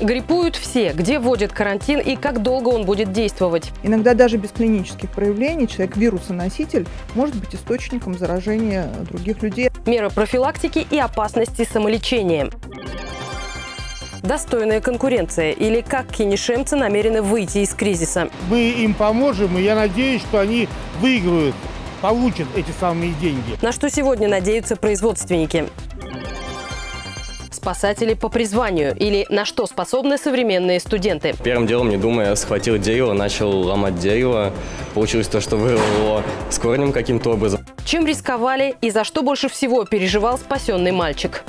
Гриппуют все. Где вводят карантин и как долго он будет действовать? Иногда даже без клинических проявлений человек вирусоноситель может быть источником заражения других людей. Меры профилактики и опасности самолечения. Достойная конкуренция или как кинешемцы намерены выйти из кризиса? Мы им поможем, и я надеюсь, что они выиграют, получат эти самые деньги. На что сегодня надеются производственники? Спасатели по призванию или на что способны современные студенты? Первым делом, не думая, схватил дерево, начал ломать дерево. Получилось то, что вырвал его с корнем каким-то образом. Чем рисковали и за что больше всего переживал спасенный мальчик?